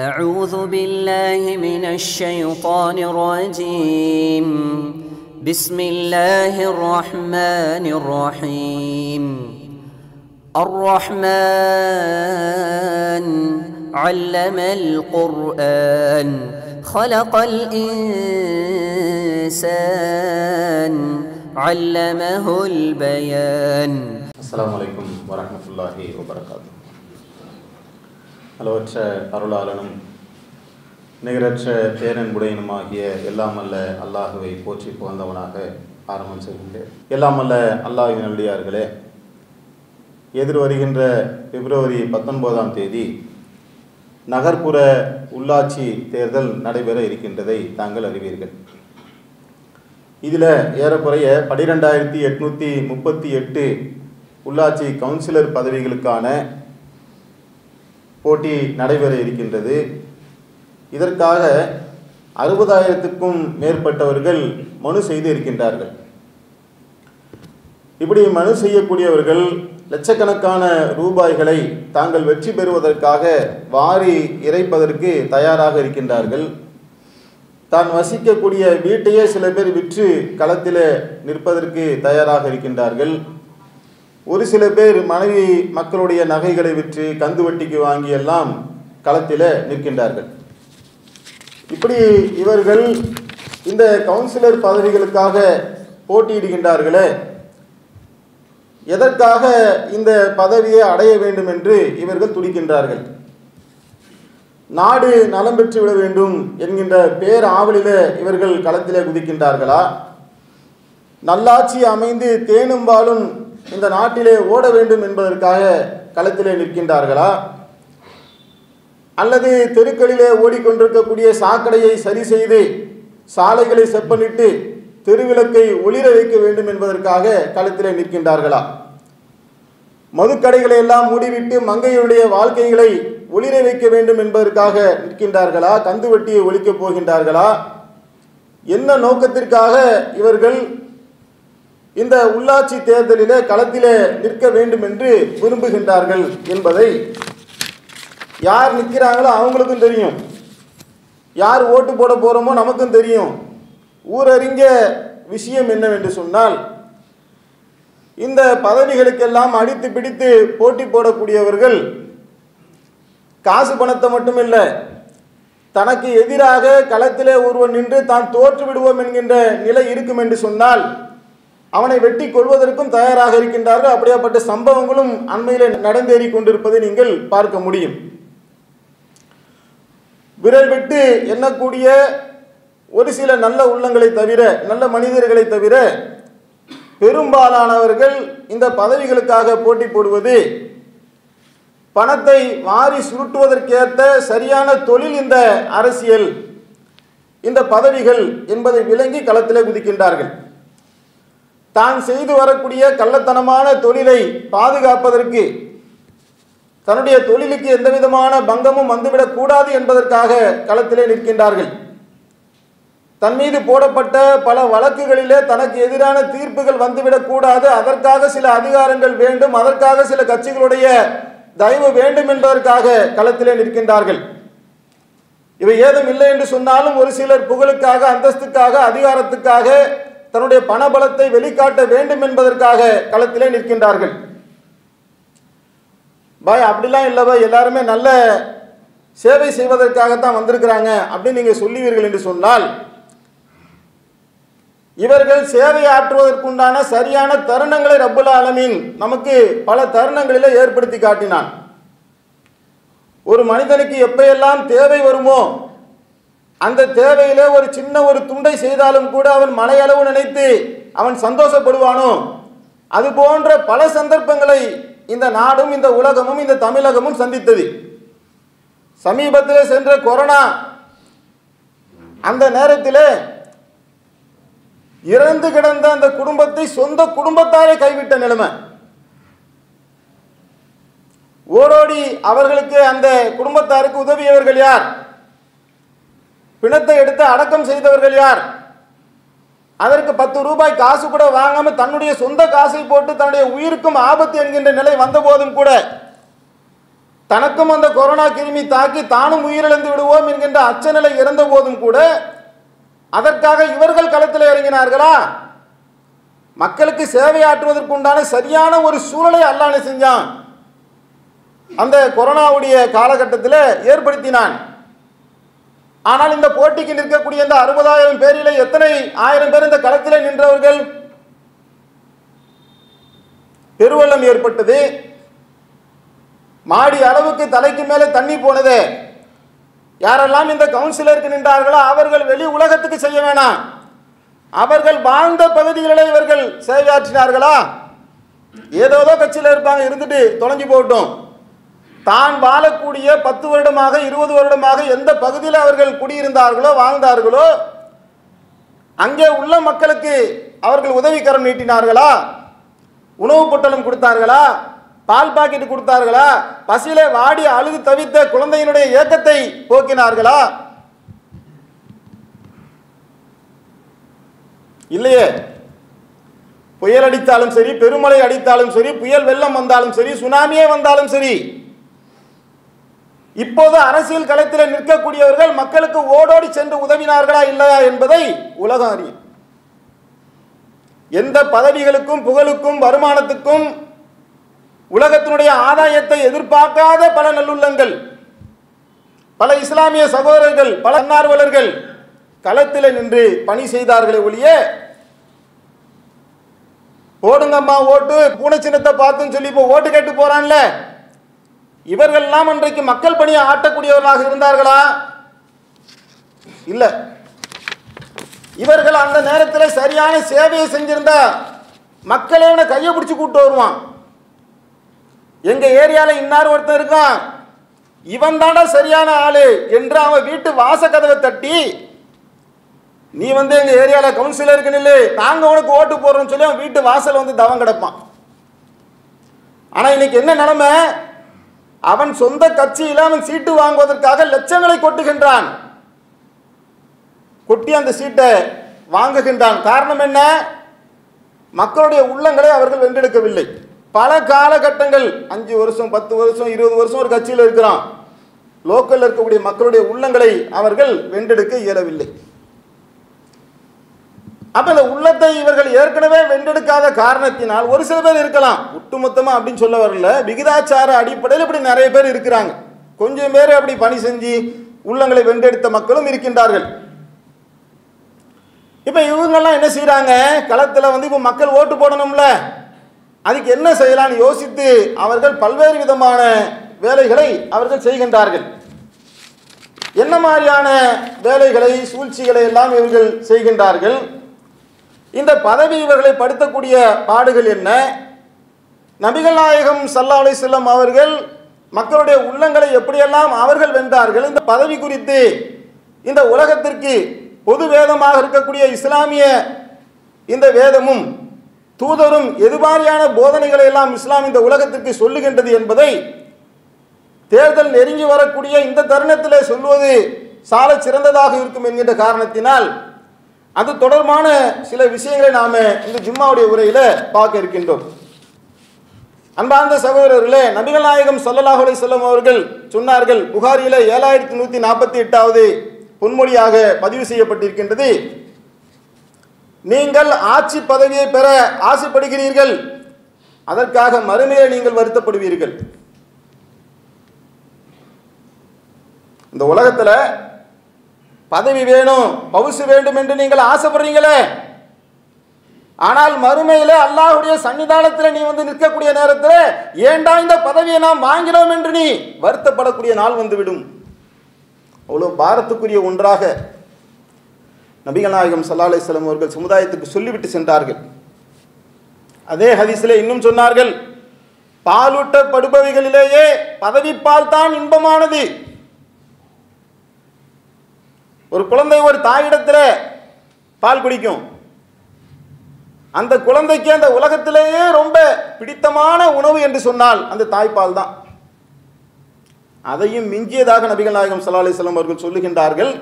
أعوذ بالله من الشيطان الرجيم. بسم الله الرحمن الرحيم. الرحمن علم القرآن خلق الإنسان علمه البيان. السلام عليكم ورحمة الله وبركاته. அளவற்ற அருளாளனும் நிகரற்ற பேரன்புடையனுமாகிய எல்லாம் அல்ல அல்லாஹுவை போற்றி புகழ்ந்தவனாக ஆரம்பம் செய்கின்றேன். எல்லாம் அல்ல அல்லாஹின் நல்லடியார்களே எதிர் வருகின்ற பிப்ரவரி பத்தொன்பதாம் தேதி நகர்ப்புற உள்ளாட்சி தேர்தல் நடைபெற இருக்கின்றதை தாங்கள் அறிவீர்கள். இதில் ஏறக்குறைய பனிரெண்டாயிரத்தி எட்நூற்றி முப்பத்தி எட்டு உள்ளாட்சி கவுன்சிலர் பதவிகளுக்கான போட்டி நடைபெற இருக்கின்றது. இதற்காக அறுபதாயிரத்துக்கும் மேற்பட்டவர்கள் மனு செய்து இருக்கின்றார்கள். இப்படி மனு செய்யக்கூடியவர்கள் லட்சக்கணக்கான ரூபாய்களை தாங்கள் வெற்றி பெறுவதற்காக வாரி இறைப்பதற்கு தயாராக இருக்கின்றார்கள். தான் வசிக்கக்கூடிய வீட்டையே சில பேர் விற்று களத்தில் நிற்பதற்கு தயாராக இருக்கின்றார்கள். ஒரு சில பேர் மனைவி மக்களுடைய நகைகளை விற்று கந்து வட்டிக்கு வாங்கி எல்லாம் களத்தில் நிற்கின்றார்கள். இப்படி இவர்கள் இந்த கவுன்சிலர் பதவிகளுக்காக போட்டியிடுகின்றார்களே எதற்காக இந்த பதவியை அடைய வேண்டும் என்று இவர்கள் துடிக்கின்றார்கள். நாடு நலம் பெற்று விட வேண்டும் என்கின்ற பேர் ஆவலில இவர்கள் களத்திலே குதிக்கின்றார்களா? நல்லாட்சி அமைந்து தேனும் பாலும் இந்த நாட்டிலே ஓட வேண்டும் என்பதற்காக களத்திலே நிற்கின்றார்களா? அல்லது தெருக்களிலே ஓடிக்கொண்டிருக்கக்கூடிய சாக்கடையை சரி செய்து சாலைகளை செப்பனிட்டு தெருவிளக்கை ஒளிர வைக்க வேண்டும் என்பதற்காக களத்திலே நிற்கின்றார்களா? மதுக்கடைகளை எல்லாம் மூடிவிட்டு மங்கையுடைய வாழ்க்கைகளை ஒளிர வைக்க வேண்டும் என்பதற்காக நிற்கின்றார்களா? கந்து வட்டியை ஒழிக்கப் போகின்றார்களா? என்ன நோக்கத்திற்காக இவர்கள் இந்த உள்ளாட்சி தேர்தலிலே களத்திலே நிற்க வேண்டும் என்று விரும்புகின்றார்கள் என்பதை யார் நிற்கிறாங்களோ அவங்களுக்கும் தெரியும். யார் ஓட்டு போட போகிறோமோ நமக்கும் தெரியும். ஊரறிஞ்ச விஷயம் என்னவென்று சொன்னால் இந்த பதவிகளுக்கெல்லாம் அடித்து பிடித்து போட்டி போடக்கூடியவர்கள் காசு பணத்தை மட்டும் இல்லை தனக்கு எதிராக களத்திலே ஒருவன் நின்று தான் தோற்று விடுவோம் என்கின்ற நிலை இருக்கும் என்று சொன்னால் அவனை வெட்டி கொள்வதற்கும் தயாராக இருக்கின்றார்கள். அப்படியாப்பட்ட சம்பவங்களும் அண்மையில் நடந்தேறி கொண்டிருப்பதை நீங்கள் பார்க்க முடியும். விரல் விட்டு எண்ணக்கூடிய ஒரு சில நல்ல உள்ளங்களை தவிர நல்ல மனிதர்களை தவிர பெரும்பாலானவர்கள் இந்த பதவிகளுக்காக போட்டி போடுவது பணத்தை வாரி சுருட்டுவதற்கேற்ற சரியான தொழில் இந்த அரசியல் இந்த பதவிகள் என்பதை விளங்கி களத்திலே குதிக்கின்றார்கள். தான் செய்து வரக்கூடிய கள்ளத்தனமான தொழிலை பாதுகாப்பதற்கு தன்னுடைய தொழிலுக்கு எந்த விதமான பங்கமும் வந்துவிடக் கூடாது என்பதற்காக களத்திலே நிற்கின்றார்கள். தன் மீது போடப்பட்ட பல வழக்குகளிலே தனக்கு எதிரான தீர்ப்புகள் வந்துவிடக் கூடாது. அதற்காக சில அதிகாரங்கள் வேண்டும். அதற்காக சில கட்சிகளுடைய தயவு வேண்டும் என்பதற்காக களத்திலே நிற்கின்றார்கள். இவை ஏதும் இல்லை என்று சொன்னாலும் ஒரு சிலர் புகழுக்காக அந்தஸ்துக்காக அதிகாரத்துக்காக தன்னுடைய பணபலத்தை வெளிக்காட்ட வேண்டும் என்பதற்காக களத்திலே நிற்கின்றார்கள். பாய் அப்படிலாம் இல்லைவா எல்லாருமே நல்ல சேவை செய்வதற்காகத்தான் வந்திருக்கிறாங்க அப்படின்னு நீங்கள் சொல்லுவீர்கள் என்று சொன்னால் இவர்கள் சேவை ஆற்றுவதற்குண்டான சரியான தருணங்களை ரப்புல் ஆலமீன் நமக்கு பல தருணங்களில் ஏற்படுத்தி காட்டினான். ஒரு மனிதனுக்கு எப்பையெல்லாம் தேவை வருமோ அந்த தேவையிலே ஒரு சின்ன ஒரு துண்டை செய்தாலும் கூட அவன் மலையளவு நினைத்து அவன் சந்தோஷப்படுவானோ? அது போன்ற பல சந்தர்ப்பங்களை இந்த நாடும் இந்த உலகமும் இந்த தமிழகமும் சந்தித்தது. சமீபத்தில் சென்ற கொரோனா அந்த நேரத்தில் இறந்து கிடந்த அந்த குடும்பத்தை சொந்த குடும்பத்தாரே கைவிட்ட நிலைமை. ஓடோடி அவர்களுக்கு அந்த குடும்பத்தாருக்கு உதவியவர்கள் யார்? பிணத்தை எடுத்து அடக்கம் செய்தவர்கள் யார்? அதற்கு பத்து ரூபாய் காசு கூட வாங்காம தன்னுடைய சொந்த காசை போட்டு தன்னுடைய உயிருக்கும் ஆபத்து என்கின்ற நிலை வந்த போதும் கூட தனக்கும் அந்த கொரோனா கிருமி தாக்கி தானும் உயிரிழந்து விடுவோம் என்கின்ற அச்சநிலை இருந்த போதும் கூட அதற்காக இவர்கள் களத்தில் இறங்கினார்களா? மக்களுக்கு சேவையாற்றுவதற்கு உண்டான சரியான ஒரு சூழலை அல்லான்னு செஞ்சான்? அந்த கொரோனாவுடைய காலகட்டத்தில் ஏற்படுத்தினான். ஆனால் இந்த போட்டிக்கு நிற்கக்கூடிய இந்த அறுபதாயிரம் பேரிலே எத்தனை ஆயிரம் பேர் இந்த களத்தில் நின்றவர்கள்? பெருவெள்ளம் ஏற்பட்டது. மாடி அளவுக்கு தலைக்கு மேலே தண்ணி போனது. யாரெல்லாம் இந்த கவுன்சிலருக்கு நின்றார்களோ அவர்கள் வெளி உலகத்துக்கு செய்ய வேணாம். அவர்கள் வாழ்ந்த பகுதிகளிலே இவர்கள் சேவையாற்றினார்களா? ஏதோதோ கட்சியில் இருப்பாங்க இருந்துட்டு தொலைஞ்சு போகட்டும். தான் வாழக்கூடிய பத்து வருடமாக இருபது வருடமாக எந்த பகுதியில் அவர்கள் குடியிருந்தார்களோ வாழ்ந்தார்களோ அங்கே உள்ள மக்களுக்கு அவர்கள் உதவிக்கரம் நீட்டினார்களா? உணவு பொட்டலம் கொடுத்தார்களா? பால் பாக்கெட் கொடுத்தார்களா? பசியிலே வாடி அழுது தவித்த குழந்தையினுடைய ஏக்கத்தை போக்கினார்களா? இல்லையே. புயல் அடித்தாலும் சரி பெருமழை அடித்தாலும் சரி புயல் வெள்ளம் வந்தாலும் சரி சுனாமியே வந்தாலும் சரி இப்போது அரசியல் களத்தில் நிற்கக்கூடியவர்கள் மக்களுக்கு ஓடோடி சென்று உதவினார்களா இல்லையா என்பதை உலகம் அறியும். எந்த பதவிகளுக்கும் புகழுக்கும் வருமானத்துக்கும் உலகத்தினுடைய ஆதாயத்தை எதிர்பார்க்காத பல நல்லுள்ளங்கள் பல இஸ்லாமிய சகோதரர்கள் பல தன்னார்வலர்கள் களத்தில் நின்று பணி செய்தார்களே ஒழிய போடுங்கம்மா ஓட்டு பூனை சின்னத்தை பார்த்துன்னு சொல்லி இப்போ ஓட்டு கேட்டு போறான்ல. இவர்கள்லாம் அன்றைக்கு மக்கள் பணியை ஆட்டக்கூடியவர்களாக இருந்தார்களா? இல்ல. இவர்கள் அந்த நேரத்தில் சரியான சேவையை செஞ்சிருந்தா மக்களே கையை பிடிச்சி கூட்டு வருவான். எங்க ஏரியால இன்னார் ஒருத்தன் இருக்கான். இவன் தாண்டா சரியான ஆளு என்று அவன் வீட்டு வாச கதவை தட்டி நீ வந்து எங்க ஏரியால கவுன்சிலருக்கு நில்லு. நாங்க உனக்கு ஓட்டு போடுறோம்னு சொல்லி அவன் வீட்டு வாசல் வந்து தவம் கிடப்பான். ஆனா இன்னைக்கு என்ன நிலைமை? அவன் சொந்த கட்சியில் அவன் சீட்டு வாங்குவதற்காக லட்சங்களை கொட்டுகின்றான். கொட்டி அந்த சீட்டை வாங்குகின்றான். காரணம் என்ன? மக்களுடைய உள்ளங்களை அவர்கள் வென்றெடுக்கவில்லை. பல காலகட்டங்கள் அஞ்சு வருஷம் பத்து வருஷம் இருபது வருஷம் ஒரு கட்சியில் இருக்கிறான். லோக்கலில் இருக்கக்கூடிய மக்களுடைய உள்ளங்களை அவர்கள் வென்றெடுக்க இயலவில்லை. அப்போ இந்த உள்ளத்தை இவர்கள் ஏற்கனவே வென்றெடுக்காத காரணத்தினால் ஒரு சில பேர் இருக்கலாம். ஒட்டுமொத்தமாக அப்படின்னு சொல்ல வரல. விகிதாச்சார அடிப்படையில் இப்படி நிறைய பேர் இருக்கிறாங்க. கொஞ்சம் பேர் அப்படி பணி செஞ்சு உள்ளங்களை வென்றெடுத்த மக்களும் இருக்கின்றார்கள். இப்போ இவங்கெல்லாம் என்ன செய்கிறாங்க களத்தில் வந்து இப்போ மக்கள் ஓட்டு போடணும்ல. அதுக்கு என்ன செய்யலாம்னு யோசித்து அவர்கள் பல்வேறு விதமான வேலைகளை அவர்கள் செய்கின்றார்கள். என்ன மாதிரியான வேலைகளை சூழ்ச்சிகளை எல்லாம் இவர்கள் செய்கின்றார்கள்? இந்த பதவி இவர்களை படுத்தக்கூடிய பாடுகள் என்ன? நபிகள் நாயகம் சல்லா செல்லம் அவர்கள் மக்களுடைய உள்ளங்களை எப்படியெல்லாம் அவர்கள் வென்றார்கள் இந்த பதவி குறித்து இந்த உலகத்திற்கு பொது வேதமாக இருக்கக்கூடிய இஸ்லாமிய இந்த வேதமும் தூதரும் எது மாதிரியான போதனைகளை எல்லாம் இஸ்லாம் இந்த உலகத்திற்கு சொல்லுகின்றது என்பதை தேர்தல் நெருங்கி வரக்கூடிய இந்த தருணத்திலே சொல்வது சால சிறந்ததாக இருக்கும் என்கின்ற காரணத்தினால் அது தொடர்பான சில விஷயங்களை நாம இந்த ஜும்மாவுடைய உரையில பார்க்க இருக்கின்றோம். அன்பார்ந்த சகோதரர்களே நபிகள் நாயகம் ஸல்லல்லாஹு அலைஹி அவர்கள் சொன்னார்கள் புகாரியில ஏழாயிரத்தி நூத்தி நாற்பத்தி எட்டாவது பொன்மொழியாக பதிவு செய்யப்பட்டிருக்கின்றது. நீங்கள் ஆட்சி பதவியை பெற ஆசைப்படுகிறீர்கள் அதற்காக மறுமையை நீங்கள் வருத்தப்படுவீர்கள். இந்த உலகத்துல பதவி வேணும் பவுசு வேண்டும் என்று நீங்கள் ஆசைப்படுறீங்களே? ஆனால் மறுமையிலே அல்லாஹுடைய சன்னிதானத்தில் நீ வந்து நிற்கக்கூடிய நேரத்தில் ஏண்டா இந்த பதவியை நாம் வாங்கினோம் என்று நீ? வருத்தப்படக்கூடிய நாள் வந்துவிடும். அவ்வளோ பாரத்துக்குரிய ஒன்றாக நபிகள் நாயகம் சல்லா அலிஸ்லாம் அவர்கள் சமுதாயத்துக்கு சொல்லிவிட்டு சென்றார்கள். அதே ஹதீஸில் இன்னும் சொன்னார்கள் பாலூட்டப்படுபவைகளிலேயே பதவிப்பால் தான் இன்பமானது. ஒரு குழந்தை ஒரு தாயிடத்தில் பால் குடிக்கும். அந்த குழந்தைக்கு அந்த உலகத்திலேயே ரொம்ப பிடித்தமான உணவு என்று சொன்னால் அந்த தாய்ப்பால் தான். அதையும் மிஞ்சியதாக நபிகள் நாயகம் சல்லா அலிஸ்லாம் அவர்கள் சொல்லுகின்றார்கள்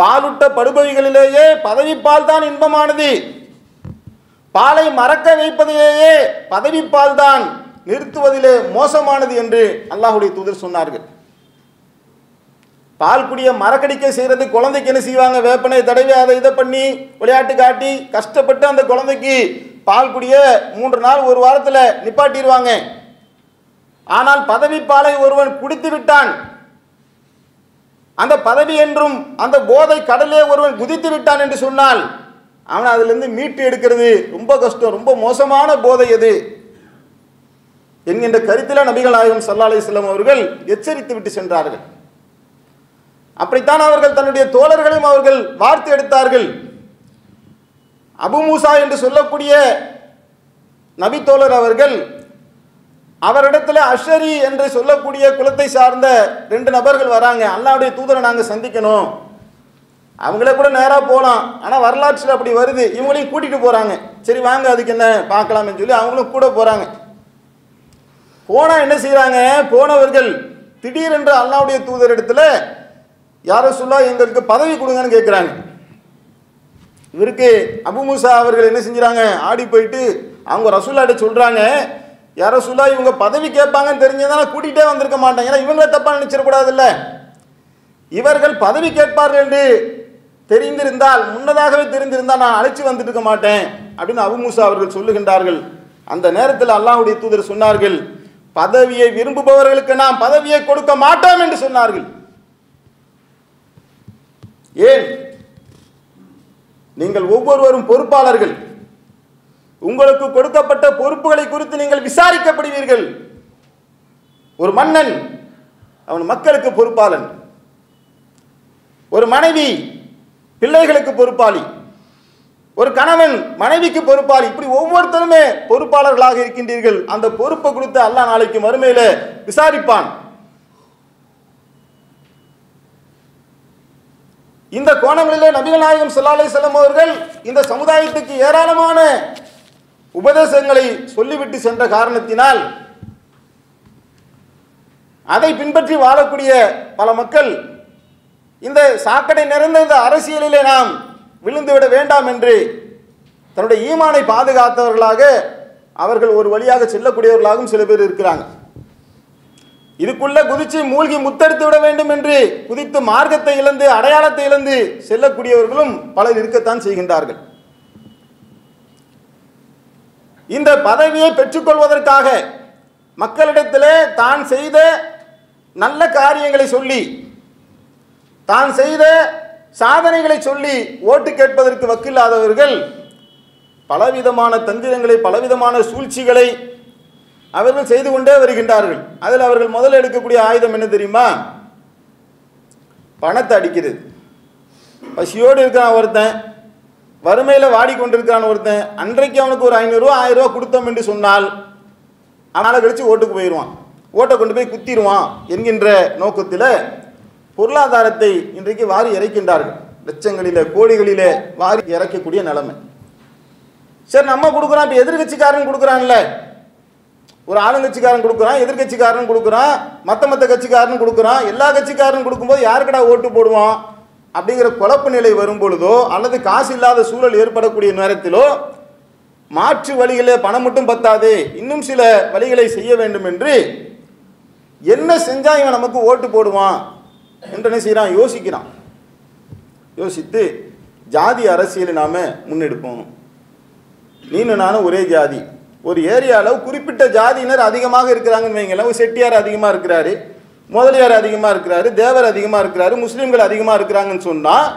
பாலுட்ட படுபவைகளிலேயே பதவிப்பால் தான் இன்பமானது. பாலை மறக்க வைப்பதிலேயே பதவிப்பால் தான் நிறுத்துவதிலே மோசமானது என்று அல்லாஹுடைய தூதர் சொன்னார்கள். பால் குடிய மரக்கடிக்க செய்கிறது குழந்தைக்கு என்ன செய்வாங்க? வேப்பனை தடவி அதை இதை பண்ணி விளையாட்டு காட்டி கஷ்டப்பட்டு அந்த குழந்தைக்கு பால் குடிய மூன்று நாள் ஒரு வாரத்தில் நிப்பாட்டிடுவாங்க ஆனால் பதவி பாலை ஒருவன் குடித்து விட்டான். அந்த பதவி என்றும் அந்த போதை கடலே ஒருவன் குதித்து விட்டான் என்று சொன்னால் அவனை அதிலிருந்து மீட்டு எடுக்கிறது ரொம்ப கஷ்டம் ரொம்ப மோசமான போதை எது என்கின்ற கருத்தில் நபிகள் நாயகம் சல்லா அலிஸ்லாம் அவர்கள் எச்சரித்து விட்டு சென்றார்கள். அப்படித்தான் அவர்கள் தன்னுடைய தோழர்களையும் அவர்கள் வார்த்து எடுத்தார்கள். அபு மூசா என்று சொல்லக்கூடிய நபி தோழர் அவர்கள் அவரிடத்தில் அஷரி என்று சொல்லக்கூடிய குலத்தை சார்ந்த ரெண்டு நபர்கள் வராங்க. அல்லாவுடைய தூதரை நாங்கள் சந்திக்கணும். அவங்களே கூட நேராக போகலாம் ஆனால் வரலாற்றில் அப்படி வருது. இவங்களையும் கூட்டிகிட்டு போகிறாங்க சரி வாங்க அதுக்கு என்ன பார்க்கலாம்னு சொல்லி அவங்களும் கூட போகிறாங்க போனால் என்ன செய்கிறாங்க போனவர்கள் திடீரென்று அல்லாவுடைய தூதர் இடத்துல யார சொல்லா எங்களுக்கு பதவி கொடுங்கன்னு கேட்குறாங்க இவருக்கு அபுமுசா அவர்கள் என்ன செஞ்சுறாங்க? ஆடி போயிட்டு அவங்க ரசூல்லாட்ட சொல்கிறாங்க யார சொல்லா இவங்க பதவி கேட்பாங்கன்னு தெரிஞ்சதான கூட்டிகிட்டே வந்திருக்க மாட்டாங்க ஏன்னா இவங்கள தப்பாக நினச்சிடக்கூடாதுல்ல. இவர்கள் பதவி கேட்பார்கள் என்று தெரிந்திருந்தால் முன்னதாகவே தெரிந்திருந்தால் நான் அழைச்சி வந்துட்டு இருக்க மாட்டேன் அப்படின்னு அபுமுசா அவர்கள் சொல்லுகின்றார்கள். அந்த நேரத்தில் அல்லாஹுடைய தூதர் சொன்னார்கள் பதவியை விரும்புபவர்களுக்கு நாம் பதவியை கொடுக்க மாட்டோம் என்று சொன்னார்கள். ஏன்? நீங்கள் ஒவ்வொருவரும் பொறுப்பாளர்கள். உங்களுக்கு கொடுக்கப்பட்ட பொறுப்புகளை குறித்து நீங்கள் விசாரிக்கப்படுவீர்கள். ஒரு மன்னன் அவன் மக்களுக்கு பொறுப்பாளன். ஒரு மனைவி பிள்ளைகளுக்கு பொறுப்பாளி. ஒரு கணவன் மனைவிக்கு பொறுப்பாளி. இப்படி ஒவ்வொருத்தருமே பொறுப்பாளர்களாக இருக்கின்றீர்கள். அந்த பொறுப்பை கொடுத்து அல்லாஹ் நாளைக்கு மறுமையில விசாரிப்பான். இந்த கோணங்களிலே நபிகள் நாயகம் சல்லாலை அலைஹி அவர்கள் இந்த சமுதாயத்துக்கு ஏராளமான உபதேசங்களை சொல்லிவிட்டு சென்ற காரணத்தினால் அதை பின்பற்றி வாழக்கூடிய பல மக்கள் இந்த சாக்கடை நிறைந்த இந்த அரசியலிலே நாம் விழுந்துவிட வேண்டாம் என்று தன்னுடைய ஈமானை பாதுகாத்தவர்களாக அவர்கள் ஒரு வழியாக செல்லக்கூடியவர்களாகவும் சில பேர் இருக்கிறாங்க. இதுக்குள்ள குதிச்சு மூழ்கி முத்தெடுத்து விட வேண்டும் என்று குதித்து மார்க்கத்தை இழந்து அடையாளத்தை இழந்து செல்லக்கூடியவர்களும் பலர் இருக்கத்தான் செய்கின்றார்கள். இந்த பதவியை பெற்றுக்கொள்வதற்காக மக்களிடத்திலே தான் செய்த நல்ல காரியங்களை சொல்லி தான் செய்த சாதனைகளை சொல்லி ஓட்டு கேட்பதற்கு வக்கில்லாதவர்கள் பலவிதமான தந்திரங்களை பலவிதமான சூழ்ச்சிகளை அவர்கள் செய்து கொண்டே வருகின்றார்கள். அதில் அவர்கள் முதல்ல எடுக்கக்கூடிய ஆயுதம் என்ன தெரியுமா? பணத்தை அடிக்கிறது பசியோடு இருக்கிறான் ஒருத்தன். வறுமையில் வாடிக்கொண்டிருக்கான் ஒருத்தன். அன்றைக்கு அவனுக்கு ஒரு ஐநூறுரூவா ஆயிரம் ரூபா கொடுத்தோம் என்று சொன்னால் அவனால் கழித்து ஓட்டுக்கு போயிடுவான். ஓட்டை கொண்டு போய் குத்திடுவான் என்கின்ற நோக்கத்தில் பொருளாதாரத்தை இன்றைக்கு வாரி இறைக்கின்றார்கள். லட்சங்களில் கோடிகளில் வாரி இறைக்கக்கூடிய நிலைமை. சரி நம்ம கொடுக்குறோம் இப்போ எதிர்கட்சிக்காரன் கொடுக்குறான்ல. ஒரு ஆளுங்கட்சிக்காரன் கொடுக்குறான் எதிர்கட்சிக்காரன் கொடுக்குறான் மற்ற மற்ற கட்சிக்காரன் கொடுக்குறான் எல்லா கட்சிக்காரனும் கொடுக்கும்போது யாருக்கடா ஓட்டு போடுவான் அப்படிங்கிற குழப்ப நிலை வரும் பொழுதோ அல்லது காசு இல்லாத சூழல் ஏற்படக்கூடிய நேரத்திலோ மாற்று வழிகளே பணம் மட்டும் பத்தாது இன்னும் சில வழிகளை செய்ய வேண்டும் என்று என்ன செஞ்சா இவன் நமக்கு ஓட்டு போடுவான் என்று என்ன செய்கிறான் யோசிக்கிறான். யோசித்து ஜாதி அரசியலை நாம முன்னெடுப்போம். நீனு நானும் ஒரே ஜாதி. ஒரு ஏரியாவில் குறிப்பிட்ட ஜாதியினர் அதிகமாக இருக்கிறாங்கன்னு வைங்களேன். ஒரு செட்டியார் அதிகமாக இருக்கிறாரு முதலியார் அதிகமாக இருக்கிறாரு தேவர் அதிகமாக இருக்கிறாரு முஸ்லீம்கள் அதிகமாக இருக்கிறாங்கன்னு சொன்னால்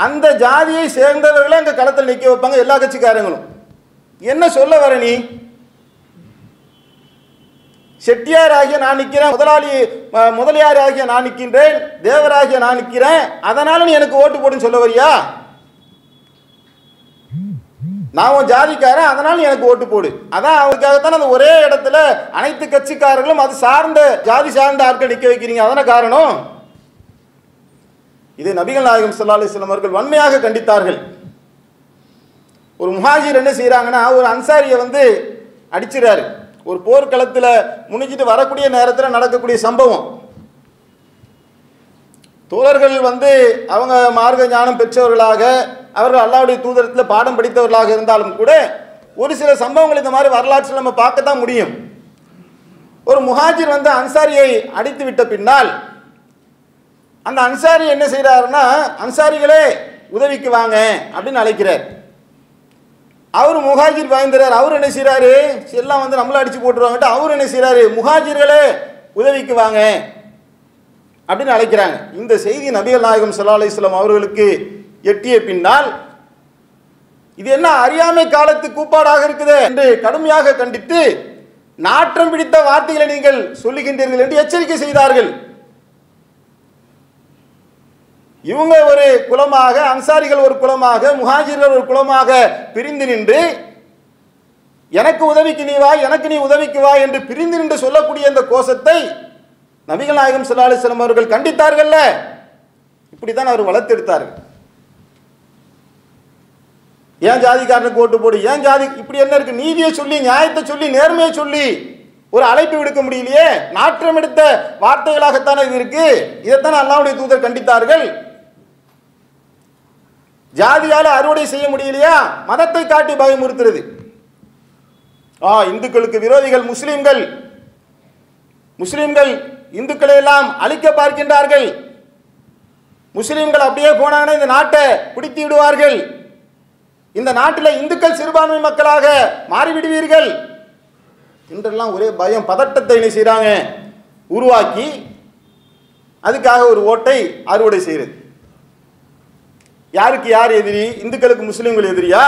அந்த ஜாதியை சேர்ந்தவர்களை அங்கே களத்தில் நிற்க வைப்பாங்க எல்லா கட்சிக்காரங்களும். என்ன சொல்ல வர நீ? செட்டியார் ஆகிய நான் நிற்கிறேன் முதலாளி முதலியார் ஆகிய நான் நிற்கின்றேன் தேவராகிய நான் நிற்கிறேன் அதனால நீ எனக்கு ஓட்டு போடுன்னு சொல்ல வரியா? நான் உன் ஜாதிக்காரன் அதனால எனக்கு ஓட்டு போடு. அதான் அவருக்காகத்தான் அந்த ஒரே இடத்துல அனைத்து கட்சிக்காரர்களும் அது சார்ந்த ஜாதி சார்ந்த ஆட்கள் நிற்க வைக்கிறீங்க. அதான காரணம்? இது நபிகள் நாயகம் சல்லா அலைஹி அவர்கள் வன்மையாக கண்டித்தார்கள். ஒரு முஹாஜிர் என்ன செய்கிறாங்கன்னா ஒரு அன்சாரியை வந்து அடிச்சிடறாரு ஒரு போர்க்களத்தில் முடிஞ்சிட்டு வரக்கூடிய நேரத்தில் நடக்கக்கூடிய சம்பவம். தோழர்கள் வந்து அவங்க மார்க்க ஞானம் பெற்றவர்களாக அவர்கள் அல்லாவுடைய தூதரத்தில் பாடம் படித்தவர்களாக இருந்தாலும் கூட ஒரு சில சம்பவங்கள் இந்த மாதிரி வரலாற்றில் நம்ம பார்க்க தான் முடியும். ஒரு முஹாஜிர் வந்து அன்சாரியை அடித்து விட்ட பின்னால் அந்த அன்சாரி என்ன செய்கிறாருன்னா அன்சாரிகளே உதவிக்கு வாங்க அப்படின்னு அழைக்கிறார். அவர் முஹாஜிர் பயந்துறார். அவர் என்ன செய்கிறாரு எல்லாம் வந்து நம்மளை அடித்து போட்டுருவாங்கட்டு அவர் என்ன செய்கிறாரு முஹாஜிர்களே உதவிக்கு வாங்க. அப்படின்னு அழைக்கிறாங்க. இந்த செய்தி நபிகள் நாயகம் சல்லா அலிஸ்லாம் அவர்களுக்கு எட்டிய பின்னால் இது என்ன அறியாமை காலத்து கூப்பாடாக இருக்குது என்று கடுமையாக கண்டித்து நாற்றம் பிடித்த வார்த்தைகளை நீங்கள் சொல்லுகின்றீர்கள் என்று எச்சரிக்கை செய்தார்கள். இவங்க ஒரு குலமாக அன்சாரிகள் ஒரு குலமாக முஹாஜிர்கள் ஒரு குலமாக பிரிந்து நின்று எனக்கு உதவிக்கு நீ வா எனக்கு நீ உதவிக்கு வா என்று பிரிந்து நின்று சொல்லக்கூடிய இந்த கோஷத்தை நபிகள் நாயகம் ஸல்லல்லாஹு அலைஹி அவர்கள் கண்டித்தார்கள்ல. இப்படித்தான் அவர் வளர்த்தெடுத்தார்கள். ஏன் ஜாதிக்காரனுக்கு ஓட்டு போடு ஏன் ஜாதி இப்படி என்ன இருக்கு? நீதியை சொல்லி நியாயத்தை சொல்லி நேர்மையை சொல்லி ஒரு அழைப்பு விடுக்க முடியலையே? நாற்றம் எடுத்த வார்த்தைகளாகத்தானே இது இருக்கு? இதைத்தான் அல்லாவுடைய தூதர் கண்டித்தார்கள். ஜாதியால அறுவடை செய்ய முடியலையா? மதத்தை காட்டி பயமுறுத்துறது. ஆ இந்துக்களுக்கு விரோதிகள் முஸ்லீம்கள் முஸ்லீம்கள் இந்துக்களை எல்லாம் அழிக்க பார்க்கின்றார்கள். முஸ்லிம்கள் அப்படியே போனாங்கன்னா இந்த நாட்டை பிடித்து விடுவார்கள். இந்த நாட்டில் இந்துக்கள் சிறுபான்மை மக்களாக மாறிவிடுவீர்கள். என்றெல்லாம் ஒரே பயம் பதட்டத்தை என்ன செய்கிறாங்க உருவாக்கி அதுக்காக ஒரு ஓட்டை அறுவடை செய்கிறது யாருக்கு யார் எதிரி? இந்துக்களுக்கு முஸ்லீம்கள் எதிரியா?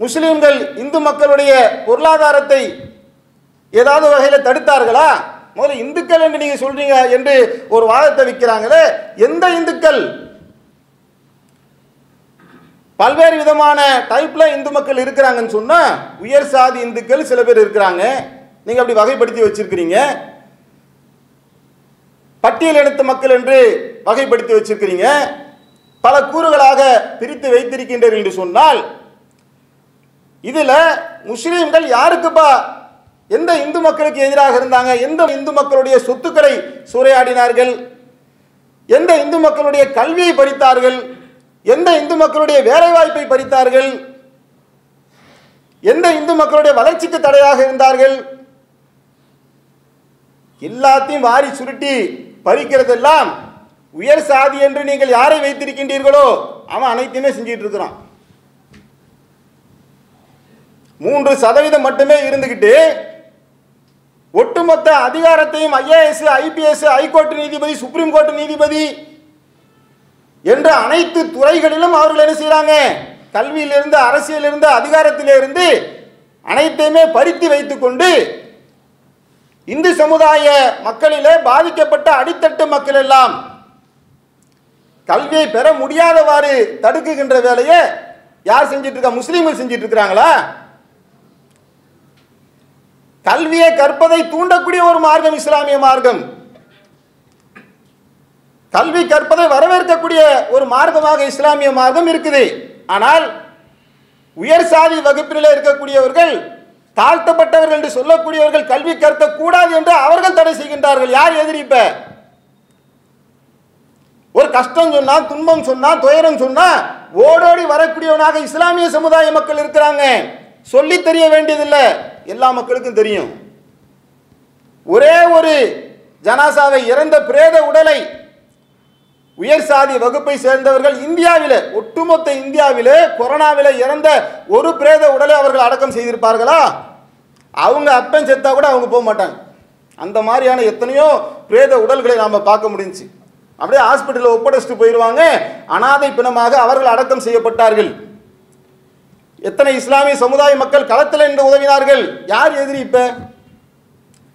முஸ்லீம்கள் இந்து மக்களுடைய பொருளாதாரத்தை ஏதாவது வகையில் தடுத்தார்களா? முதல்ல இந்துக்கள் என்று நீங்க சொல்றீங்க என்று ஒரு வாதத்தை வைக்கிறாங்களே எந்த இந்துக்கள்? பல்வேறு விதமான டைப்ல இந்து மக்கள் இருக்கிறாங்கன்னு சொன்னா உயர் சாதி இந்துக்கள் சில பேர் இருக்கிறாங்க. நீங்க அப்படி வகைப்படுத்தி வச்சிருக்கிறீங்க. பட்டியல் எடுத்த மக்கள் என்று வகைப்படுத்தி வச்சிருக்கிறீங்க. பல கூறுகளாக பிரித்து வைத்திருக்கின்றீர்கள் என்று சொன்னால் இதுல முஸ்லீம்கள் யாருக்குப்பா எந்த இந்து மக்களுக்கு எதிராக இருந்தாங்க? எந்த இந்து மக்களுடைய சொத்துக்களை சூறையாடினார்கள்? எந்த இந்து மக்களுடைய கல்வியை பறித்தார்கள் எந்த இந்து மக்களுடைய வேலைவாய்ப்பை பறித்தார்கள் எந்த இந்து மக்களுடைய வளர்ச்சிக்கு தடையாக இருந்தார்கள்? எல்லாத்தையும் வாரி சுருட்டி பறிக்கிறதெல்லாம் உயர் சாதி என்று நீங்கள் யாரை வைத்திருக்கின்றீர்களோ அவன் அனைத்தையுமே செஞ்சிட்டு இருக்கிறான். மூன்று சதவீதம் மட்டுமே இருந்துக்கிட்டு ஒட்டுமொத்த அதிகாரத்தையும் ஐஏஎஸ் ஐபிஎஸ் ஹைகோர்ட் நீதிபதி சுப்ரீம் கோர்ட் நீதிபதி என்ற அனைத்து துறைகளிலும் அவர்கள் என்ன செய்கிறாங்க கல்வியிலிருந்து அரசியலிருந்து அதிகாரத்திலிருந்து அனைத்தையுமே பறித்து வைத்துக்கொண்டு இந்து சமுதாய மக்களிலே பாதிக்கப்பட்ட அடித்தட்டு மக்கள் எல்லாம் கல்வியை பெற முடியாதவாறு தடுக்குகின்ற வேலையை யார் செஞ்சிட்டு இருக்கா? முஸ்லீம்கள் செஞ்சிட்டு இருக்கிறாங்களா? கல்வியை கற்பதை தூண்டக்கூடிய ஒரு மார்க்கம் இஸ்லாமிய மார்க்கம். கல்வி கற்பதை வரவேற்கக்கூடிய ஒரு மார்க்கமாக இஸ்லாமிய மார்க்கம் இருக்குது. ஆனால் உயர் சாதி வகுப்பிலே இருக்கக்கூடியவர்கள் தாழ்த்தப்பட்டவர்கள் என்று சொல்லக்கூடியவர்கள் கல்வி கற்க கூடாது என்று அவர்கள் தடை செய்கின்றார்கள். யார் எதிரி இப்ப? ஒரு கஷ்டம் சொன்னா துன்பம் சொன்னா துயரம் சொன்னா ஓடோடி வரக்கூடியவனாக இஸ்லாமிய சமுதாய மக்கள் இருக்கிறாங்க. சொல்லி தெரிய வேண்டியதில்லை. எல்லா மக்களுக்கும் தெரியும். ஒரே ஒரு ஜனாசாவை இறந்த பிரேத உடலை உயர் சாதி வகுப்பை சேர்ந்தவர்கள் இந்தியாவில் ஒட்டுமொத்த இந்தியாவில் கொரோனாவில் இறந்த ஒரு பிரேத உடலை அவர்கள் அடக்கம் செய்திருப்பார்களா? அவங்க அப்பன் செத்தா கூட அவங்க போக மாட்டாங்க. அந்த மாதிரியான எத்தனையோ பிரேத உடல்களை நாம் பார்க்க முடிஞ்சு அப்படியே ஹாஸ்பிட்டலில் ஒப்படைச்சிட்டு போயிடுவாங்க அனாதை பிணமாக அவர்கள் அடக்கம் செய்யப்பட்டார்கள். எத்தனை இஸ்லாமிய சமுதாய மக்கள் களத்தில் என்று உதவினார்கள்? யார் எதிரி இப்ப?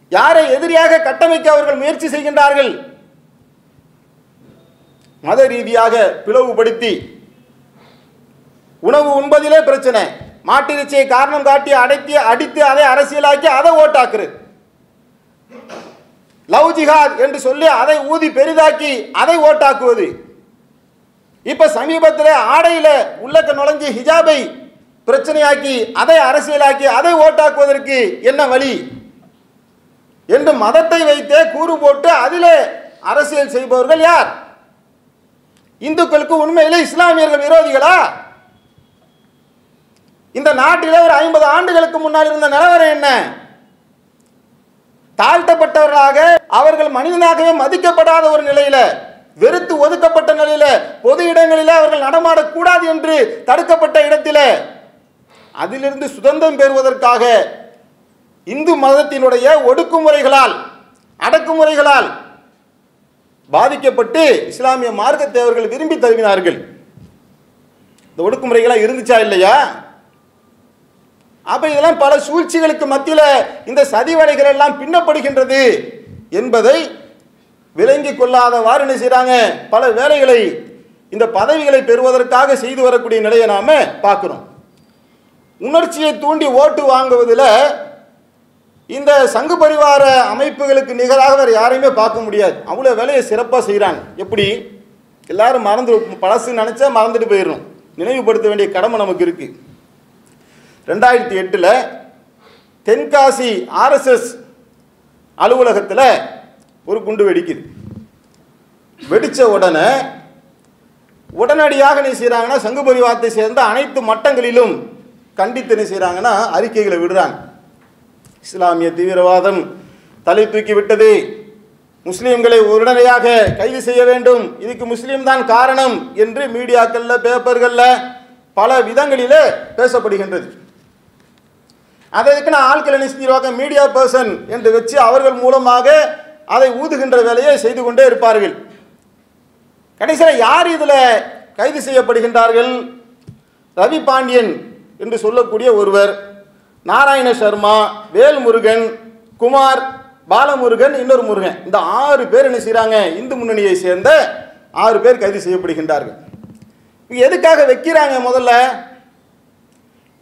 யாரை எதிரியாக கட்டமைக்க அவர்கள் முயற்சி செய்கின்றார்கள்? மத ரீதியாக பிளவுபடுத்தி உணவு உண்பதிலே பிரச்சனை. மாட்டிறைச்சியை காரணம் காட்டி அடைத்து அடித்து அதை அரசியலாக்கி அதை ஓட்டாக்குறது. லவ் ஜிஹாத் என்று சொல்லி அதை ஊதி பெரிதாக்கி அதை ஓட்டாக்குவது. இப்ப சமீபத்தில் ஆடையில உள்ளக்க நுழைஞ்சு ஹிஜாபை பிரச்சனையாக்கி அதை அரசியலாக்கி அதை ஓட்டாக்குவதற்கு என்ன வழி? என்று மதத்தை வைத்தே கூறு போட்டு அதிலே அரசியல் செய்பவர்கள் யார்? இந்துக்களுக்கு உண்மையிலே இஸ்லாமியர்கள் விரோதிகளா? இந்த நாட்டிலே ஒரு ஐம்பது ஆண்டுகளுக்கு முன்னால் இருந்த நிலவரம் என்ன? தாழ்த்தப்பட்டவர்களாக அவர்கள் மனிதனாகவே மதிக்கப்படாத ஒரு நிலையில வெறுத்து ஒதுக்கப்பட்ட நிலையில பொது இடங்களில் அவர்கள் நடமாடக்கூடாது என்று தடுக்கப்பட்ட இடத்திலே அதிலிருந்து சுதந்திரம் பெறுவதற்காக இந்து மதத்தினுடைய ஒடுக்குமுறைகளால் அடக்குமுறைகளால் பாதிக்கப்பட்டு இஸ்லாமிய மார்க்கத்தை அவர்கள் விரும்பி தருவினார்கள் இந்த ஒடுக்குமுறைகளாக இருந்துச்சா இல்லையா? அப்போ இதெல்லாம் பல சூழ்ச்சிகளுக்கு மத்தியில் இந்த சதிவடைகள் எல்லாம் பின்னப்படுகின்றது என்பதை விளங்கி கொள்ளாதவாறு என்ன செய்கிறாங்க பல வேலைகளை இந்த பதவிகளை பெறுவதற்காக செய்து வரக்கூடிய நிலையை நாம் பார்க்குறோம். உணர்ச்சியை தூண்டி ஓட்டு வாங்குவதில் இந்த சங்கு பரிவார அமைப்புகளுக்கு நிகராக வேறு யாரையுமே பார்க்க முடியாது. அவ்வளோ வேலையை சிறப்பாக செய்கிறாங்க எப்படி? எல்லாரும் மறந்து பழசு நினச்சா மறந்துட்டு போயிடணும். நினைவுபடுத்த வேண்டிய கடமை நமக்கு இருக்குது ரெண்டாயிரத்தி எட்டில் தென்காசி ஆர்எஸ்எஸ் அலுவலகத்தில் ஒரு குண்டு வெடிக்குது. வெடித்த உடனே உடனடியாக நீ செய்கிறாங்கன்னா சங்கு பரிவாரத்தை சேர்ந்த அனைத்து மட்டங்களிலும் கண்டித்து என்ன செய்கிறாங்கன்னா அறிக்கைகளை விடுறாங்க. இஸ்லாமிய தீவிரவாதம் தலை தூக்கி விட்டது. முஸ்லீம்களை உடனடியாக கைது செய்ய வேண்டும். இதுக்கு முஸ்லீம் தான் காரணம் என்று மீடியாக்களில் பேப்பர்களில் பல விதங்களில் பேசப்படுகின்றது. அதற்கு நான் ஆட்கள் என்ன செஞ்சிருவாங்க மீடியா பர்சன் என்று வச்சு அவர்கள் மூலமாக அதை ஊதுகின்ற வேலையை செய்து கொண்டே இருப்பார்கள். கடைசியில் யார் இதில் கைது செய்யப்படுகின்றார்கள்? ரவி பாண்டியன் என்று சொல்லக்கூடிய ஒருவர் நாராயண சர்மா வேல்முருகன் குமார் பாலமுருகன் இன்னொரு முருகன். இந்த ஆறு பேர் என்ன செய்கிறாங்க இந்து முன்னணியை சேர்ந்த ஆறு பேர் கைது செய்யப்படுகின்றார்கள். எதுக்காக வைக்கிறாங்க முதல்ல?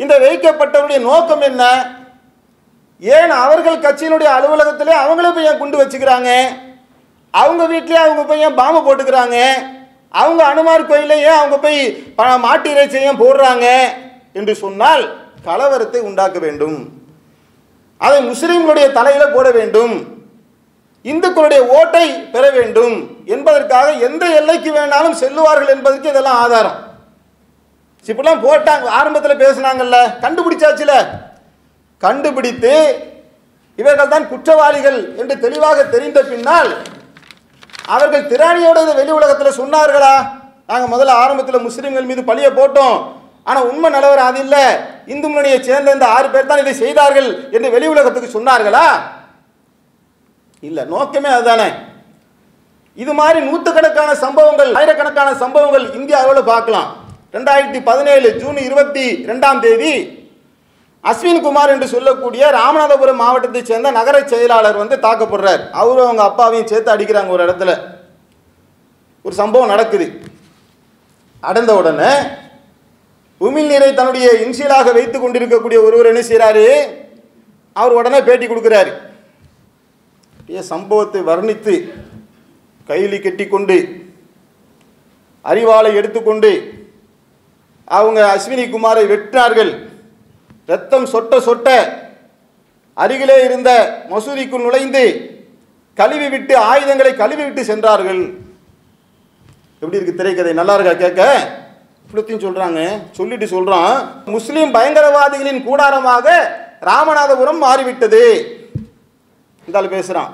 இந்த வைக்கப்பட்டவருடைய நோக்கம் என்ன? ஏன் அவர்கள் கட்சியினுடைய அலுவலகத்திலே அவங்களே போய் ஏன் குண்டு வச்சுக்கிறாங்க? அவங்க வீட்டிலே அவங்க போய் ஏன் பாம்பு போட்டுக்கிறாங்க? அவங்க அனுமார் கோயிலையும் அவங்க போய் மாட்டு இறைச்சியும் போடுறாங்க? என்று சொன்னால் கலவரத்தை உண்டாக்க வேண்டும். அதை முஸ்லீம்களுடைய தலையில போட வேண்டும். இந்துக்களுடைய ஓட்டை பெற வேண்டும். என்பதற்காக எந்த எல்லைக்கு வேணாலும் செல்லுவார்கள் என்பதற்கு இதெல்லாம் ஆதாரம். இப்படிலாம் போட்டாங்க ஆரம்பத்தில் பேசினாங்கல்ல கண்டுபிடிச்சாச்சுல. கண்டுபிடித்து இவர்கள் தான் குற்றவாளிகள் என்று தெளிவாக தெரிந்த பின்னால் அவர்கள் திராணியோட வெளி உலகத்தில் சொன்னார்களா? நாங்கள் முதல்ல ஆரம்பத்தில் முஸ்லீம்கள் மீது பழிய போட்டோம். ஆனால் உண்மை நிலவரம் அது இல்லை. இந்து முன்னணியை சேர்ந்த இந்த ஆறு பேர் தான் இதை செய்தார்கள் என்று வெளி உலகத்துக்கு சொன்னார்களா? இல்லை நோக்கமே அதுதானே. இது மாதிரி நூற்றுக்கணக்கான சம்பவங்கள் ஆயிரக்கணக்கான சம்பவங்கள் இந்தியாவில் பார்க்கலாம். ரெண்டாயிரத்தி பதினேழு ஜூன் இருபத்தி ரெண்டாம் தேதி அஸ்வின் குமார் என்று சொல்லக்கூடிய ராமநாதபுரம் மாவட்டத்தைச் சேர்ந்த நகர செயலாளர் வந்து தாக்கப்படுறார். அவரும் அவங்க அப்பாவையும் சேர்த்து அடிக்கிறாங்க ஒரு இடத்துல. ஒரு சம்பவம் நடக்குது. அடைந்த உடனே உமிழ்நீரை தன்னுடைய இன்சியலாக வைத்துக் கொண்டிருக்கக்கூடிய ஒருவர் என்ன செய்கிறாரு அவர் உடனே பேட்டி கொடுக்குறாரு. சம்பவத்தை வர்ணித்து கைலி கட்டிக்கொண்டு அறிவாளை எடுத்துக்கொண்டு அவங்க அஸ்வினி குமாரை வெட்டினார்கள். ரத்தம் சொட்ட சொட்ட அருகிலே இருந்த மசூதிக்குள் நுழைந்து கழுவி விட்டு ஆயுதங்களை கழுவி விட்டு சென்றார்கள். எப்படி இருக்கு திரைக்கதை? நல்லா இருக்கா கேட்க இப்படித்தையும் சொல்கிறாங்க சொல்லிட்டு சொல்கிறான் முஸ்லீம் பயங்கரவாதிகளின் கூடாரமாக ராமநாதபுரம் மாறிவிட்டது. இந்த பேசுகிறான்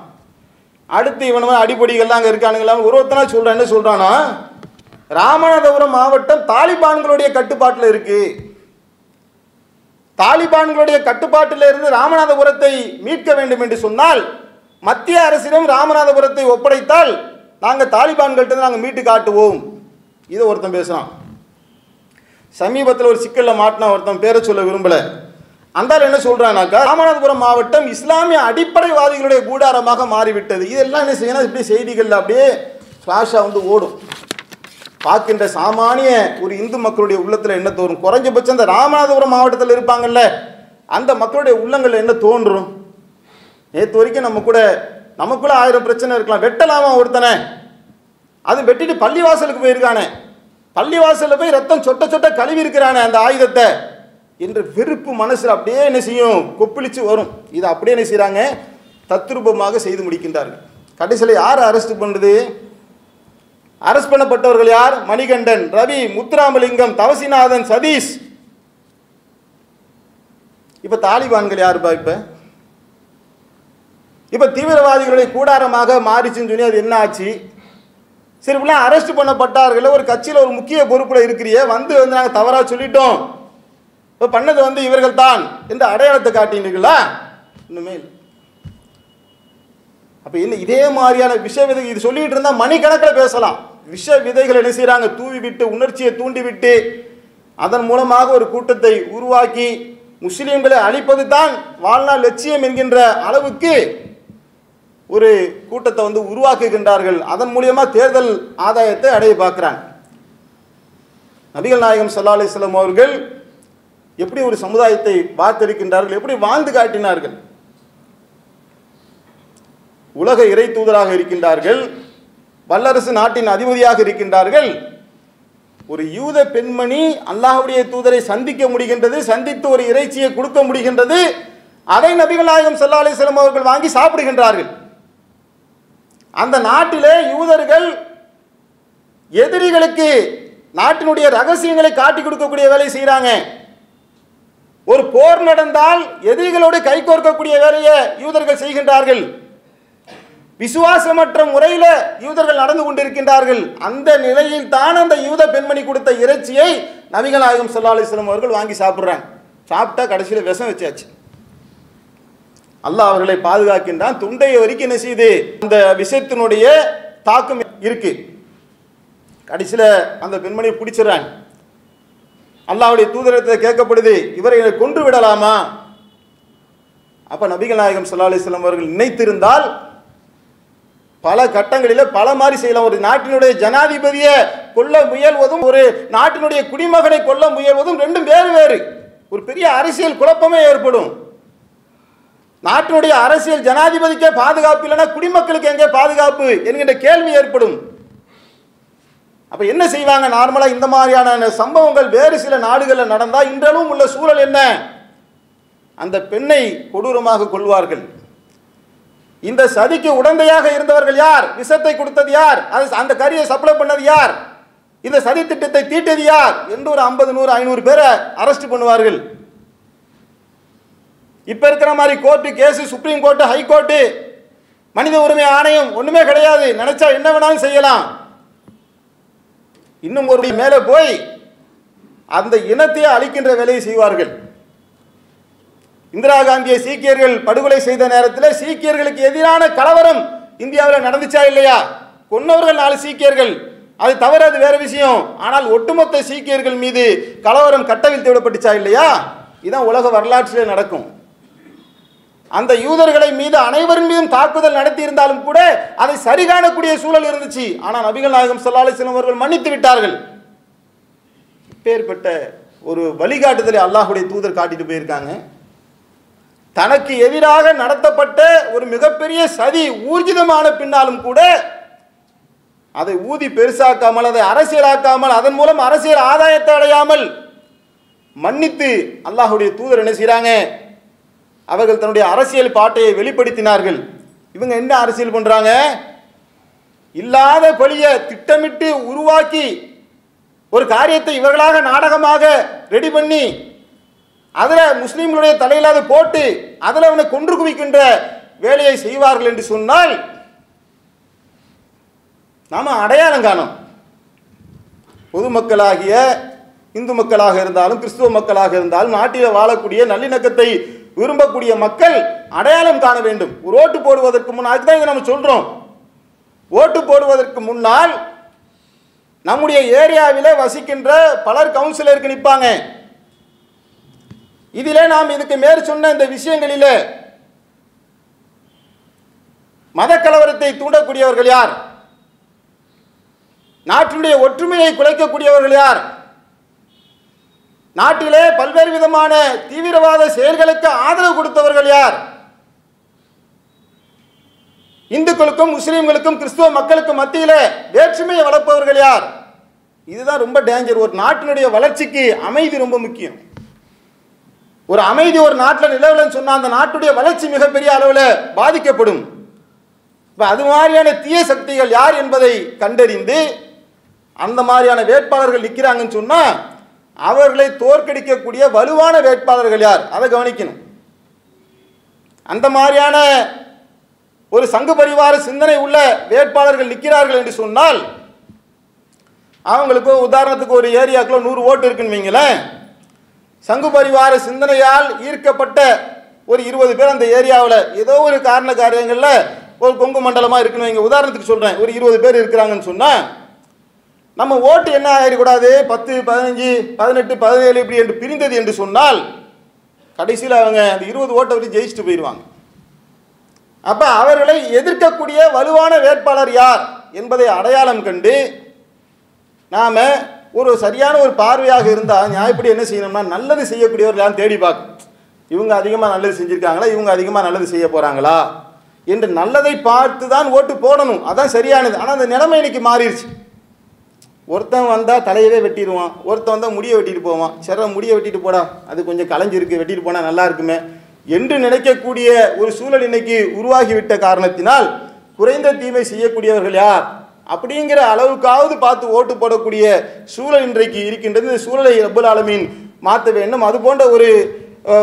அடுத்து இவன் அடிப்படிகள்லாம் அங்கே இருக்கானுங்களா? ஒருத்தனா சொல்கிறான் என்ன சொல்கிறான்னா ராமநாதபுரம் மாவட்டம் தாலிபான்களுடைய கட்டுப்பாட்டில் இருக்குது தாலிபான்களுடைய கட்டுப்பாட்டில் இருந்து ராமநாதபுரத்தை மீட்க வேண்டும் என்று சொன்னால் மத்திய அரசிடம் ராமநாதபுரத்தை ஒப்படைத்தால் நாங்கள் தாலிபான்கள்ட்ட நாங்கள் மீட்டு காட்டுவோம். இதை ஒருத்தன் பேசுகிறான் சமீபத்தில் ஒரு சிக்கலில் மாட்டின ஒருத்தன் பேரை சொல்ல விரும்பலை. அந்த என்ன சொல்கிறானாக்கா ராமநாதபுரம் மாவட்டம் இஸ்லாமிய அடிப்படைவாதிகளுடைய கூடாரமாக மாறிவிட்டது. இதெல்லாம் என்ன செய்யணும்? இப்படி செய்திகளில் அப்படியே ஃப்ளாஷாக வந்து ஓடும். பார்க்கின்ற சாமானிய ஒரு இந்து மக்களுடைய உள்ளத்தில் என்ன தோறும்? குறைஞ்சபட்சம் அந்த ராமநாதபுரம் மாவட்டத்தில் இருப்பாங்கல்ல அந்த மக்களுடைய உள்ளங்களில் என்ன தோன்றும்? நேற்று வரைக்கும் நம்ம கூட நமக்குள்ள ஆயிரம் பிரச்சனை இருக்கலாம். வெட்டலாமா ஒருத்தனை? அது வெட்டிட்டு பள்ளிவாசலுக்கு போயிருக்கானே. பள்ளிவாசலில் போய் ரத்தம் சொட்ட சொட்ட கழுவி இருக்கிறானே அந்த ஆயுதத்தை. என்று வெறுப்பு மனசில் அப்படியே என்ன செய்யும்? கொப்பளிச்சு வரும். இதை அப்படியே என்ன செய்கிறாங்க தத்ரூபமாக செய்து முடிக்கின்றார்கள். கடைசியில் யார் அரெஸ்ட் பண்ணுறது அரெஸ்ட் பண்ணப்பட்டவர்கள் யார்? மணிகண்டன் ரவி முத்துராமலிங்கம் தவசிநாதன் சதீஷ். இப்ப தாலிபான்கள் யாருப்பா இப்ப? இப்போ தீவிரவாதிகளுடைய கூடாரமாக மாறிச்சுன்னு சொல்லி அது என்ன ஆச்சு? சரி இப்படிலாம் அரெஸ்ட் பண்ணப்பட்டார்கள் ஒரு கட்சியில் ஒரு முக்கிய பொறுப்பில் இருக்கிறியே வந்து வந்து நாங்கள் தவறாக சொல்லிட்டோம். இப்போ பண்ணது வந்து இவர்கள் தான் என்ற அடையாளத்தை காட்டினீர்களா? இன்னுமே இல்லை. அப்போ என்ன இதே மாதிரியான விஷ விதை இது சொல்லிட்டு இருந்தால் மணிக்கணக்கில் பேசலாம். விஷ விதைகள் என்ன செய்கிறாங்க தூவி விட்டு உணர்ச்சியை தூண்டிவிட்டு அதன் மூலமாக ஒரு கூட்டத்தை உருவாக்கி முஸ்லீம்களை அழிப்பது தான் வாழ்நாள் லட்சியம் என்கின்ற அளவுக்கு ஒரு கூட்டத்தை வந்து உருவாக்குகின்றார்கள். அதன் மூலியமா தேர்தல் ஆதாயத்தை அடைய பார்க்குறாங்க. நபிகள் நாயகம் சல்லா அலிஸ்லாம் அவர்கள் எப்படி ஒரு சமுதாயத்தை வார்த்தெடுக்கின்றார்கள் எப்படி வாழ்ந்து காட்டினார்கள். உலக இறை தூதராக இருக்கின்றார்கள். வல்லரசு நாட்டின் அதிபதியாக இருக்கின்றார்கள். ஒரு யூத பெண்மணி அல்லாஹுடைய தூதரை சந்திக்க முடிகின்றது சந்தித்து ஒரு இறைச்சியை கொடுக்க முடிகின்றது. அதை நபிகள் நாயகம் சல்லா அலிஸ்லாம் அவர்கள் வாங்கி சாப்பிடுகின்றார்கள். அந்த நாட்டிலே யூதர்கள் எதிரிகளுக்கு நாட்டினுடைய ரகசியங்களை காட்டி கொடுக்கக்கூடிய வேலை செய்கிறாங்க ஒரு போர் நடந்தால் எதிரிகளோடு கைகோர்க்கக்கூடிய வேலையை யூதர்கள் செய்கின்றார்கள். விசுவாசமற்ற முறையில் யூதர்கள் நடந்து கொண்டிருக்கின்றார்கள். அந்த நிலையில் தான் அந்த யூத பெண்மணி கொடுத்த இறைச்சியை நபிகள் நாயகம் ஸல்லல்லாஹு அவர்கள் வாங்கி சாப்பிட்றாங்க. சாப்பிட்டா கடைசியில் விஷம் வச்சாச்சு. அல்லாஹ் அவர்களை பாதுகாக்கின்றான். துண்டையை வரைக்கும் என்ன செய்யுது அந்த விஷயத்தினுடைய தாக்கம் இருக்கு. கடைசியில் அந்த பெண்மணியை பிடிச்சிடுறாங்க அல்லாவுடைய தூதரத்தை கேட்கப்படுது இவரை கொன்று விடலாமா? அப்ப நபிகள் நாயகம் ஸல்லல்லாஹு அலைஹி அவர்கள் நினைத்திருந்தால் பல கட்டங்களில் பல மாதிரி செய்யலாம். ஒரு நாட்டினுடைய ஜனாதிபதியை கொல்ல முயல்வதும் ஒரு நாட்டினுடைய குடிமகனை கொல்ல முயல்வதும் ரெண்டும் வேறு வேறு. ஒரு பெரிய அரசியல் குழப்பமே ஏற்படும். நாட்டினுடைய அரசியல் ஜனாதிபதிக்கே பாதுகாப்பு இல்லைன்னா குடிமக்களுக்கு எங்கே பாதுகாப்பு என்கின்ற கேள்வி ஏற்படும். அப்ப என்ன செய்வாங்க? நார்மலா இந்த மாதிரியான சம்பவங்கள் வேறு சில நாடுகளில் நடந்தா இன்றளவும் உள்ள சூழல் என்ன? அந்த பெண்ணை கொடூரமாக கொள்வார்கள் இந்த சதிக்கு உடந்தையாக இருந்தவர்கள் யார்? விஷத்தை கொடுத்தது யார்? அது அந்த கரியை சப்ளை பண்ணது யார்? இந்த சதி திட்டத்தை தீட்டது யார்? என்று ஒரு ஐம்பது நூறு ஐநூறு பேரை அரெஸ்ட் பண்ணுவார்கள். இப்ப இருக்கிற மாதிரி court case supreme court high court மனித உரிமை ஆணையம் ஒண்ணுமே கிடையாது. நினைச்சா என்ன வேணாலும் செய்யலாம். இன்னும் ஒரு மேலே போய் அந்த இனத்தையே அழிக்கின்ற வேலையை செய்வார்கள். இந்திரா காந்தியை சீக்கியர்கள் படுகொலை செய்த நேரத்தில் சீக்கியர்களுக்கு எதிரான கலவரம் இந்தியாவில் நடந்துச்சா இல்லையா? கொன்னவர்கள் நாலு சீக்கியர்கள். அது தவிர அது வேற விஷயம். ஆனால் ஒட்டுமொத்த சீக்கியர்கள் மீது கலவரம் கட்டவிழ்த்து விடப்பட்டுச்சா இல்லையா? இதான் உலக வரலாற்றிலே நடக்கும். அந்த யூதர்களை மீது அனைவரின் மீதும் தாக்குதல் நடத்தி இருந்தாலும் கூட அதை சரி காணக்கூடிய சூழல் இருந்துச்சு. ஆனால் நபிகள் நாயகம் சல்லாலை அலைஹி அவர்கள் மன்னித்து விட்டார்கள். இப்பேற்பட்ட ஒரு வழிகாட்டுதலை அல்லாஹுடைய தூதர் காட்டிட்டு போயிருக்காங்க. தனக்கு எதிராக நடத்தப்பட்ட ஒரு மிகப்பெரிய சதி ஊர்ஜிதமான பின்னாலும் கூட அதை ஊதி பெருசாக்காமல் அதை அரசியலாக்காமல் அதன் மூலம் அரசியல் ஆதாயத்தை அடையாமல் மன்னித்து அல்லாஹுடைய தூதர் என்ன செய்கிறாங்க அவர்கள் தன்னுடைய அரசியல் பாட்டையை வெளிப்படுத்தினார்கள். இவங்க என்ன அரசியல் பண்றாங்க? இல்லாத பழியை திட்டமிட்டு உருவாக்கி ஒரு காரியத்தை இவர்களாக நாடகமாக ரெடி பண்ணி அதில் முஸ்லீம்களுடைய தலையில் அதை போட்டு அதில் அவனை கொன்று குவிக்கின்ற வேலையை செய்வார்கள் என்று சொன்னால் நாம் அடையாளம் காணும். பொதுமக்களாகிய இந்து மக்களாக இருந்தாலும் கிறிஸ்துவ மக்களாக இருந்தாலும் நாட்டில் வாழக்கூடிய நல்லிணக்கத்தை விரும்பக்கூடிய மக்கள் அடையாளம் காண வேண்டும். ஒரு ஓட்டு போடுவதற்கு முன் தான் இதை நம்ம சொல்கிறோம் ஓட்டு போடுவதற்கு முன்னால் நம்முடைய ஏரியாவில் வசிக்கின்ற பலர் கவுன்சிலருக்கு நிற்பாங்க. இதிலே நாம் இதுக்கு மேற் சொன்ன இந்த விஷயங்களிலே மத கலவரத்தை தூண்டக்கூடியவர்கள் யார்? நாட்டினுடைய ஒற்றுமையை குலைக்கக்கூடியவர்கள் யார்? நாட்டிலே பல்வேறு விதமான தீவிரவாத செயல்களுக்கு ஆதரவு கொடுத்தவர்கள் யார்? இந்துக்களுக்கும் முஸ்லீம்களுக்கும் கிறிஸ்துவ மக்களுக்கும் மத்தியிலே வேற்றுமையை வளர்ப்பவர்கள் யார்? இதுதான் ரொம்ப டேஞ்சர் ஒரு நாட்டினுடைய வளர்ச்சிக்கு அமைதி ரொம்ப முக்கியம். ஒரு அமைதி ஒரு நாட்டில் நிலவலன்னு சொன்னால் அந்த நாட்டுடைய வளர்ச்சி மிகப்பெரிய அளவில் பாதிக்கப்படும். இப்போ அது மாதிரியான தீய சக்திகள் யார் என்பதை கண்டறிந்து அந்த மாதிரியான வேட்பாளர்கள் நிற்கிறாங்கன்னு சொன்னால் அவர்களை தோற்கடிக்கக்கூடிய வலுவான வேட்பாளர்கள் யார்? அதை கவனிக்கணும். அந்த மாதிரியான ஒரு சங்கு பரிவார சிந்தனை உள்ள வேட்பாளர்கள் நிற்கிறார்கள் என்று சொன்னால் அவங்களுக்கு உதாரணத்துக்கு ஒரு ஏரியாக்குள்ள நூறு ஓட்டு இருக்குன்னு வைங்களேன். சங்கு பரிவார சிந்தனையால் ஈர்க்கப்பட்ட ஒரு இருபது பேர் அந்த ஏரியாவில் ஏதோ ஒரு காரண காரியங்களில் ஒரு கொங்கு மண்டலமாக இருக்குன்னு வைங்க. உதாரணத்துக்கு சொல்கிறேன் ஒரு இருபது பேர் இருக்கிறாங்கன்னு சொன்னால் நம்ம ஓட்டு என்ன ஆகிடக்கூடாது பத்து பதினஞ்சு பதினெட்டு பதினேழு இப்படி என்று பிரிந்தது என்று சொன்னால் கடைசியில் அவங்க அந்த இருபது ஓட்டை வச்சு ஜெயிச்சுட்டு போயிடுவாங்க. அப்போ அவர்களை எதிர்க்கக்கூடிய வலுவான வேட்பாளர் யார் என்பதை அடையாளம் கண்டு நாம் ஒரு சரியான ஒரு பார்வையாக இருந்தால் நியாயப்படி என்ன செய்யணும்னா நல்லது செய்யக்கூடியவர்கள் யாரும் தேடி பார்க்கும் இவங்க அதிகமாக நல்லது செஞ்சுருக்காங்களா? இவங்க அதிகமாக நல்லது செய்ய போகிறாங்களா என்று நல்லதை பார்த்து தான் ஓட்டு போடணும். அதான் சரியானது. ஆனால் அந்த நிலைமை இன்னைக்கு மாறிடுச்சு. ஒருத்தன் வந்தால் தலையவே வெட்டிடுவான் ஒருத்தன் வந்தால் முடியை வெட்டிட்டு போவான். சரி முடியை வெட்டிட்டு போடா. அது கொஞ்சம் களைஞ்சிருக்கு வெட்டிட்டு போனால் நல்லா இருக்குமே. என்று நினைக்கக்கூடிய ஒரு சூழல் இன்னைக்கு உருவாகிவிட்ட காரணத்தினால் குறைந்த தீமை செய்யக்கூடியவர்கள் யார்? அப்படிங்கிற அளவுக்காவது பார்த்து ஓட்டு போடக்கூடிய சூழல் இன்றைக்கு இருக்கின்றது. இந்த சூழலை ரபுல் ஆலமின் மாற்ற வேண்டும். அது போன்ற ஒரு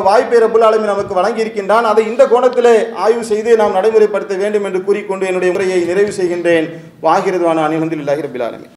வாய்ப்பை ரபுல் ஆலமின் நமக்கு வழங்கி இருக்கின்றான் அதை இந்த கோணத்தில் ஆய்வு செய்து நாம் நடைமுறைப்படுத்த வேண்டும் என்று கூறிக்கொண்டு என்னுடைய முறையை நிறைவு செய்கின்றேன். வாகிருதுவான அனிலந்தில் ரபுல் ஆலமின்.